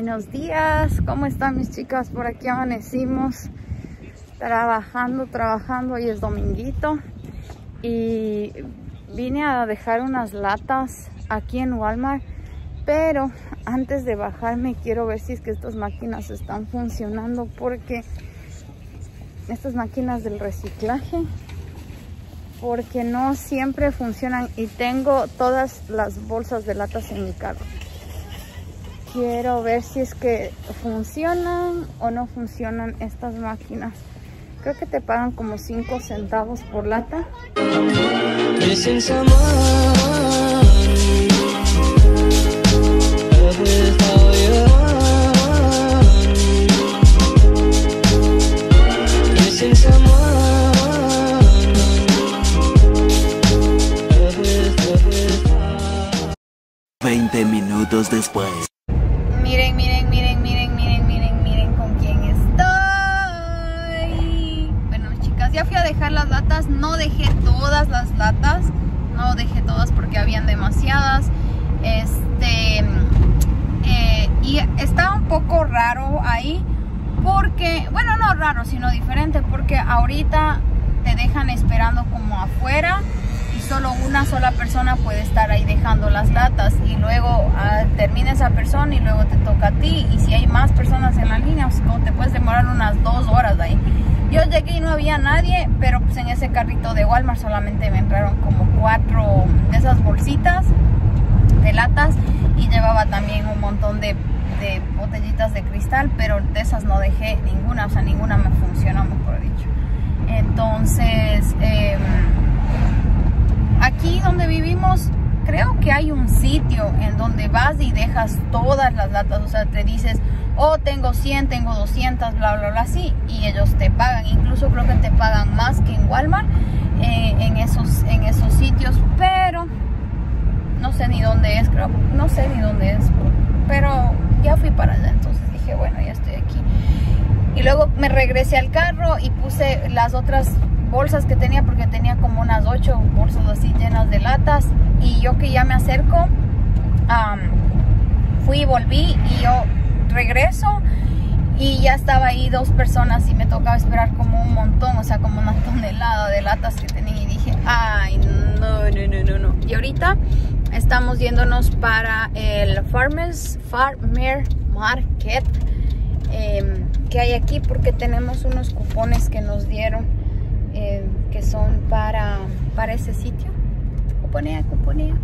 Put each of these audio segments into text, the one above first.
Buenos días, ¿cómo están mis chicas? Por aquí amanecimos trabajando, trabajando, hoy es dominguito. Y vine a dejar unas latas aquí en Walmart pero antes de bajarme quiero ver si es que estas máquinas están funcionando porque estas máquinas del reciclaje porque no siempre funcionan y tengo todas las bolsas de latas en mi carro quiero ver si es que funcionan o no funcionan estas máquinas. Creo que te pagan como 5 centavos por lata. Veinte minutos después. Miren, miren, miren, miren, miren, miren, miren con quién estoy. Bueno, chicas, ya fui a dejar las latas. No dejé todas las latas. No dejé todas porque habían demasiadas. Este y está un poco raro ahí porque, bueno, no raro, sino diferente porque ahorita te dejan esperando como afuera y solo una sola persona puede estar ahí dejando las latas y luego ah, termina esa persona y luego te toca a ti y si hay más personas en la línea, pues como te puedes demorar unas dos horas de ahí. Yo llegué y no había nadie, pero pues en ese carrito de Walmart solamente me entraron como cuatro de esas bolsitas de latas y llevaba también un montón de de botellitas de cristal, pero de esas no dejé ninguna, o sea, ninguna me funcionó, mejor dicho. Entonces, em, aquí donde vivimos, creo que hay un sitio en donde vas y dejas todas las latas, o sea, te dices, oh, tengo 100, tengo 200, bla, bla, bla, así, y ellos te pagan, incluso creo que te pagan más que en Walmart eh, en, esos, en esos sitios, pero no sé ni dónde es, creo, no sé ni dónde es, pero ya fui para allá, entonces dije, bueno, ya estoy aquí. Y luego me regresé al carro y puse las otras bolsas que tenía, porque tenía como unas ocho bolsas así llenas de latas. Y yo que ya me acerco, fui y volví y yo regreso y ya estaba ahí dos personas y me tocaba esperar como un montón, o sea, como una tonelada de latas que tenía y dije, ay, no, no, no, no, no. Y ahorita estamos yéndonos para el Farmers Farmer Market em, que hay aquí porque tenemos unos cupones que nos dieron em, que son para, para ese sitio. Cuponea, cuponea.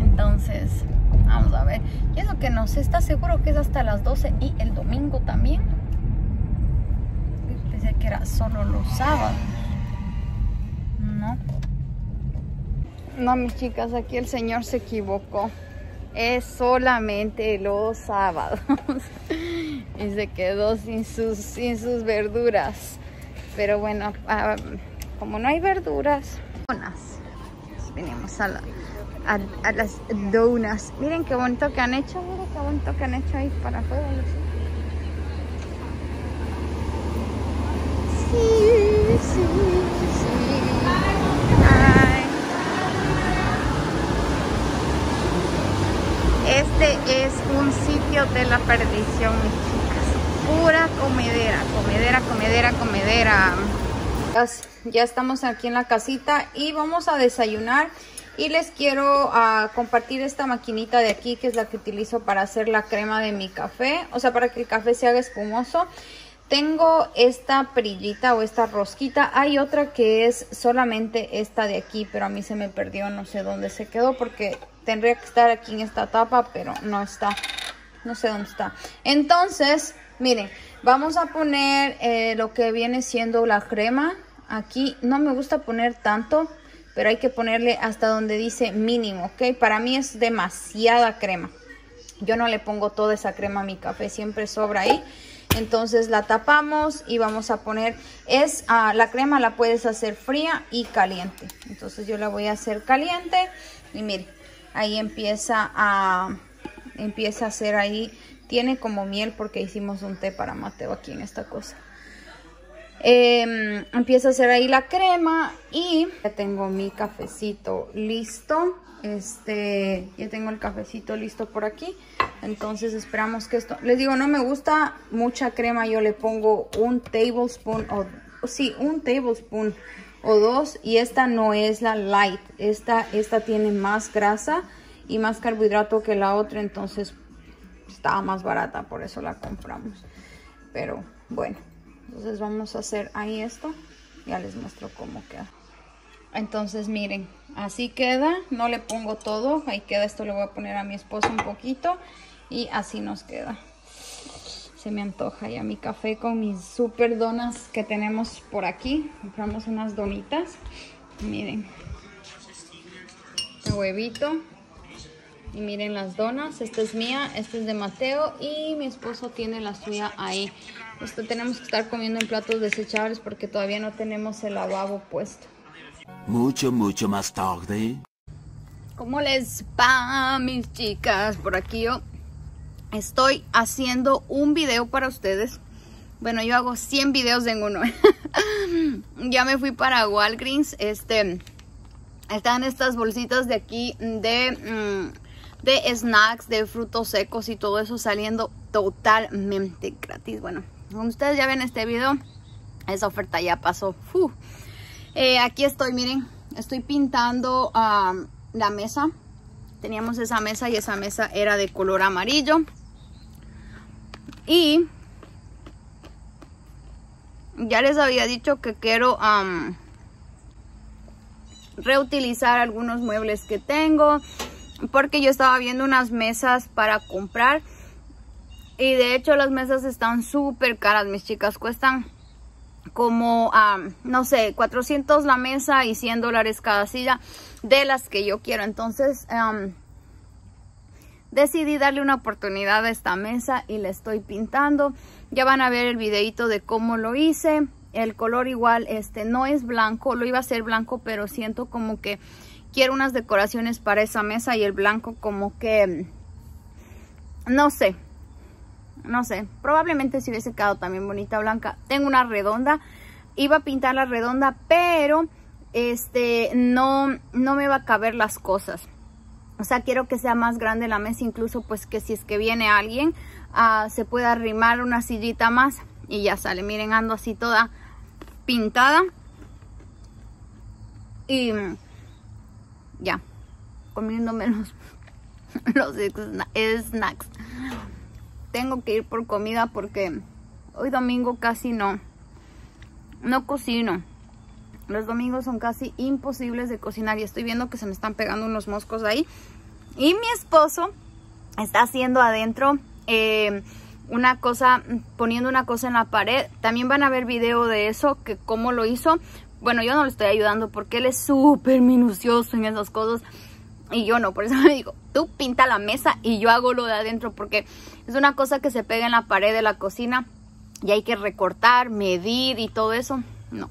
Entonces, vamos a ver. Y es lo que no sé, está seguro que es hasta las 12 y el domingo también. Pensé que era solo los sábados. No. No, mis chicas, aquí el señor se equivocó. Es solamente los sábados. y se quedó sin sus, sin sus verduras. Pero bueno, ah, como no hay verduras, venimos a, a, las donas. Miren qué bonito que han hecho. Miren qué bonito que han hecho ahí para afuera. Sí, sí, sí. Este es un sitio de la perdición. Pura comedera, comedera, comedera, comedera. Ya estamos aquí en la casita y vamos a desayunar. Y les quiero uh, compartir esta maquinita de aquí, que es la que utilizo para hacer la crema de mi café. O sea, para que el café se haga espumoso. Tengo esta perillita o esta rosquita. Hay otra que es solamente esta de aquí, pero a mí se me perdió. No sé dónde se quedó porque tendría que estar aquí en esta tapa, pero no está. No sé dónde está. Entonces, miren, vamos a poner eh, lo que viene siendo la crema. Aquí no me gusta poner tanto, pero hay que ponerle hasta donde dice mínimo, ¿ok? Para mí es demasiada crema. Yo no le pongo toda esa crema a mi café, siempre sobra ahí. Entonces la tapamos y vamos a poner, es ah, la crema la puedes hacer fría y caliente. Entonces yo la voy a hacer caliente y miren, ahí empieza a, empieza a hacer ahí, tiene como miel porque hicimos un té para Mateo aquí en esta cosa. Em, empiezo a hacer ahí la crema y ya tengo mi cafecito listo. Este, ya tengo el cafecito listo por aquí. Entonces esperamos que esto... Les digo, no me gusta mucha crema. Yo le pongo un tablespoon o... Sí, un tablespoon o dos. Y esta no es la light. Esta, esta tiene más grasa y más carbohidrato que la otra. Entonces estaba más barata. Por eso la compramos. Pero bueno. Entonces vamos a hacer ahí esto. Ya les muestro cómo queda. Entonces miren, así queda. No le pongo todo. Ahí queda. Esto le voy a poner a mi esposo un poquito. Y así nos queda. Se me antoja ya mi café con mis super donas que tenemos por aquí. Compramos unas donitas. Miren. Huevito. Y miren las donas. Esta es mía, esta es de Mateo. Y mi esposo tiene la suya ahí. Esto tenemos que estar comiendo en platos desechables porque todavía no tenemos el lavabo puesto. Mucho, mucho más tarde. ¿Cómo les va, mis chicas? Por aquí yo estoy haciendo un video para ustedes. Bueno, yo hago 100 videos en uno. ya me fui para Walgreens. Este, están estas bolsitas de aquí de, mm, de snacks, de frutos secos y todo eso saliendo totalmente gratis. Bueno, como ustedes ya ven este video, esa oferta ya pasó. Eh, aquí estoy, miren, estoy pintando la mesa. Teníamos esa mesa y esa mesa era de color amarillo. Y ya les había dicho que quiero reutilizar algunos muebles que tengo. Porque yo estaba viendo unas mesas para comprar y de hecho las mesas están súper caras, mis chicas. Cuestan como, no sé, 400 la mesa y 100 dólares cada silla de las que yo quiero. Entonces, decidí darle una oportunidad a esta mesa y la estoy pintando. Ya van a ver el videito de cómo lo hice. El color igual, este, no es blanco. Lo iba a hacer blanco, pero siento como que quiero unas decoraciones para esa mesa y el blanco como que, no sé, no sé, probablemente si hubiese quedado también bonita blanca. Tengo una redonda, iba a pintar la redonda, pero este no, no me va a caber las cosas. O sea, quiero que sea más grande la mesa, incluso pues que si es que viene alguien, uh, se pueda arrimar una sillita más y ya sale. Miren, ando así toda pintada. Y ya, comiéndome los, los snacks tengo que ir por comida porque hoy domingo casi no, no cocino. Los domingos son casi imposibles de cocinar y estoy viendo que se me están pegando unos moscos ahí. Y mi esposo está haciendo adentro eh, una cosa, poniendo una cosa en la pared. También van a ver video de eso, que cómo lo hizo. Bueno, yo no le estoy ayudando porque él es súper minucioso en esas cosas. Y yo no, por eso me digo, tú pinta la mesa y yo hago lo de adentro porque es una cosa que se pega en la pared de la cocina y hay que recortar, medir y todo eso. No,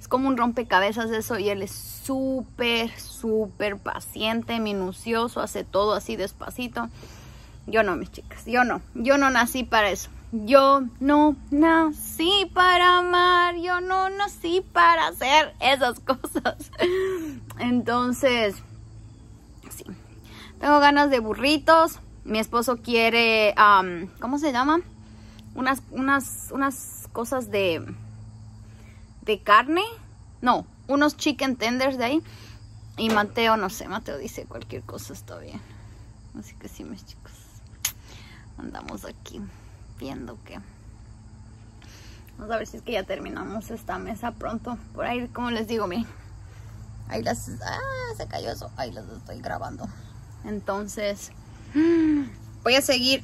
es como un rompecabezas eso y él es súper, súper paciente, minucioso, hace todo así despacito. Yo no, mis chicas, yo no, yo no nací para eso. Yo no nací para amar, yo no nací para hacer esas cosas. Entonces, sí. Tengo ganas de burritos. Mi esposo quiere, ¿cómo se llama? Unas, unas, unas cosas de, de carne. No, unos chicken tenders de ahí. Y Mateo, no sé, Mateo dice cualquier cosa está bien. Así que sí, mis chicos. Andamos aquí viendo que... Vamos a ver si es que ya terminamos esta mesa pronto. Por ahí, como les digo, miren. Ahí las... Ah, se cayó eso. Ahí las estoy grabando. Entonces, voy a seguir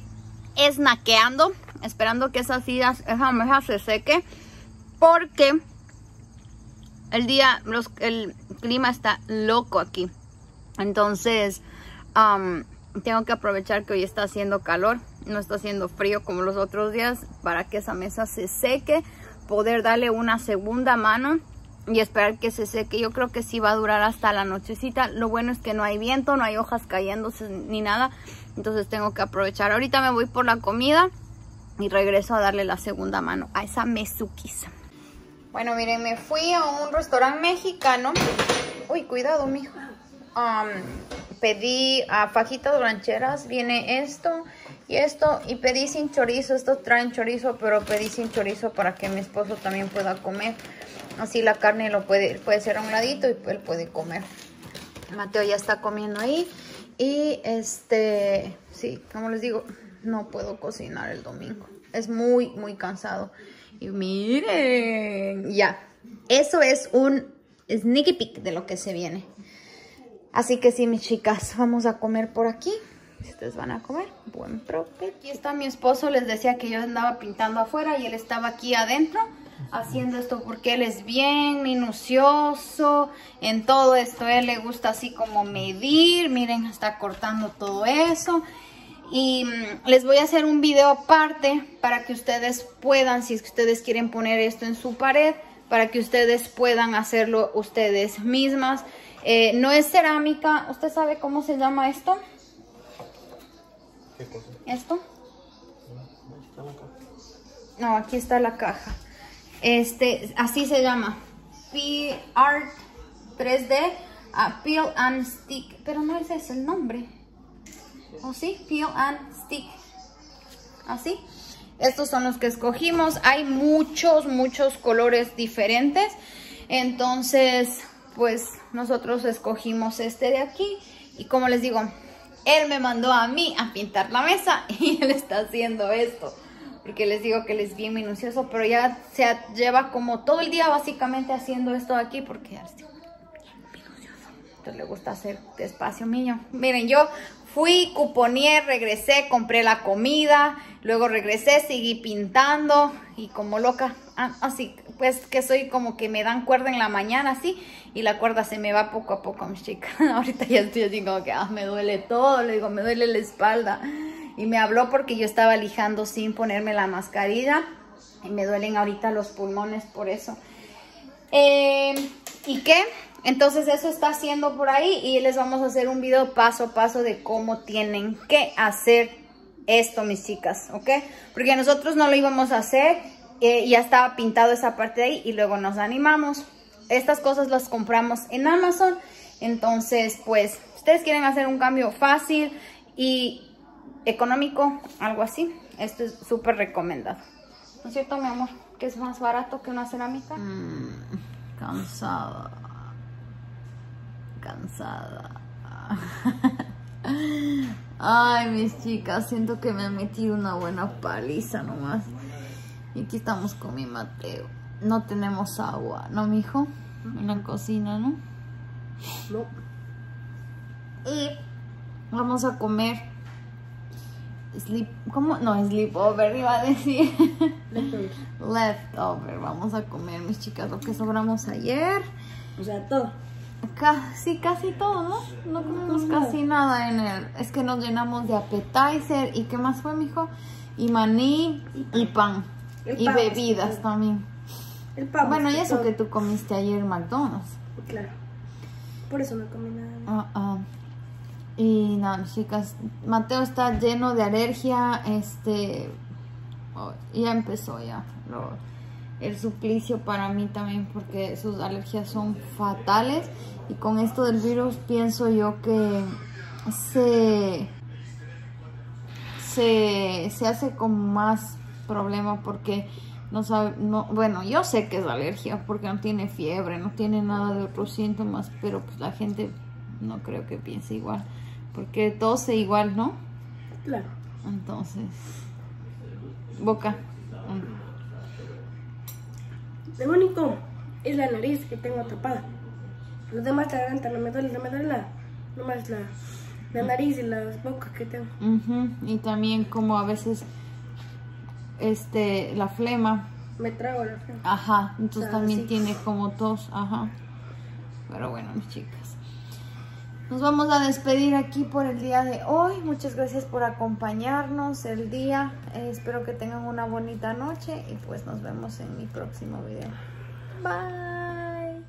esnaqueando. Esperando que esa silla, esa mesa se seque. Porque el día, el clima está loco aquí. Entonces, tengo que aprovechar que hoy está haciendo calor. No está haciendo frío como los otros días. Para que esa mesa se seque. Poder darle una segunda mano y esperar que se seque. Yo creo que sí va a durar hasta la nochecita. Lo bueno es que no hay viento, no hay hojas cayéndose ni nada. Entonces tengo que aprovechar. Ahorita me voy por la comida y regreso a darle la segunda mano a esa mesuquisa. Bueno, miren, me fui a un restaurante mexicano. Uy, cuidado, mijo. Um, pedí a fajitas rancheras. Viene esto y esto. Y pedí sin chorizo. Estos traen chorizo, pero pedí sin chorizo para que mi esposo también pueda comer. Así la carne lo puede, puede ser a un ladito y él puede comer. Mateo ya está comiendo ahí. Y este, sí, como les digo, no puedo cocinar el domingo. Es muy, muy cansado. Y miren, ya. Eso es un sneaky peek de lo que se viene. Así que sí, mis chicas, vamos a comer por aquí. Ustedes van a comer, buen provecho. Aquí está mi esposo, les decía que yo andaba pintando afuera y él estaba aquí adentro haciendo esto porque él es bien minucioso en todo esto. él le gusta así como medir, miren, está cortando todo eso. Y mm, les voy a hacer un video aparte para que ustedes puedan, si es que ustedes quieren poner esto en su pared, para que ustedes puedan hacerlo ustedes mismas. Eh, no es cerámica, ¿usted sabe cómo se llama esto? ¿Qué cosa? ¿Esto? Ahí está la caja. No, aquí está la caja. Este, así se llama. P Art 3D ah, Peel and Stick. Pero no ese es el nombre. ¿O sí? Peel and Stick. Así. Estos son los que escogimos. Hay muchos, muchos colores diferentes. Entonces, pues nosotros escogimos este de aquí. Y como les digo, él me mandó a mí a pintar la mesa y él está haciendo esto. Porque les digo que él es bien minucioso, pero ya se lleva como todo el día básicamente haciendo esto aquí porque digo, bien minucioso. Entonces le gusta hacer despacio, niño. Miren, yo fui, cuponeé, regresé, compré la comida, luego regresé, seguí pintando y como loca, ah, así, pues que soy como que me dan cuerda en la mañana, así, y la cuerda se me va poco a poco, mis chicas. Ahorita ya estoy así como que, ah, me duele todo, le digo, me duele la espalda. Y me habló porque yo estaba lijando sin ponerme la mascarilla y me duelen ahorita los pulmones por eso. Eh, ¿Y qué? Entonces eso está haciendo por ahí y les vamos a hacer un video paso a paso de cómo tienen que hacer esto, mis chicas, ¿ok? Porque nosotros no lo íbamos a hacer, eh, ya estaba pintado esa parte de ahí y luego nos animamos. Estas cosas las compramos en Amazon, entonces pues ustedes quieren hacer un cambio fácil y económico, algo así, esto es súper recomendado. ¿No es cierto, mi amor? Que es más barato que una cerámica. Mm, cansada. Cansada. Ay, mis chicas, siento que me han metido una buena paliza nomás. Y aquí estamos con mi Mateo. No tenemos agua, ¿no, mijo? En la cocina, ¿no? No. Y vamos a comer sleep, ¿cómo? No, sleepover iba a decir. Leftovers. Leftover. Vamos a comer, mis chicas, lo que sobramos ayer. O sea, todo. Casi, casi todo, ¿no? No comimos casi nada en el... Es que nos llenamos de appetizer. ¿Y qué más fue, mijo? Y maní y pan. El Y pan, bebidas sí. también. El pavo. Bueno, y es eso todo. que tú comiste ayer McDonald's. Claro. Por eso no comí nada. Ah, ah. Y nada, chicas, Mateo está lleno de alergia, este, oh, ya empezó ya lo- el suplicio para mí también porque sus alergias son fatales y con esto del virus pienso yo que se, se, se hace como más problema porque no sabe, no, bueno, yo sé que es alergia porque no tiene fiebre, no tiene nada de otros síntomas, pero pues la gente no creo que piense igual, porque tose igual, ¿no? Claro. Entonces, boca. Lo único es la nariz que tengo tapada. Los demás la garganta no me duele, no me duele la, nomás la, la nariz y las bocas que tengo. Ujú, Y también como a veces, este, la flema, Me trago la frente. ajá, entonces Ah, también sí. tiene como tos, ajá. Pero bueno, mis chicas. Nos vamos a despedir aquí por el día de hoy. Muchas gracias por acompañarnos el día. Eh, espero que tengan una bonita noche y pues nos vemos en mi próximo video. Bye.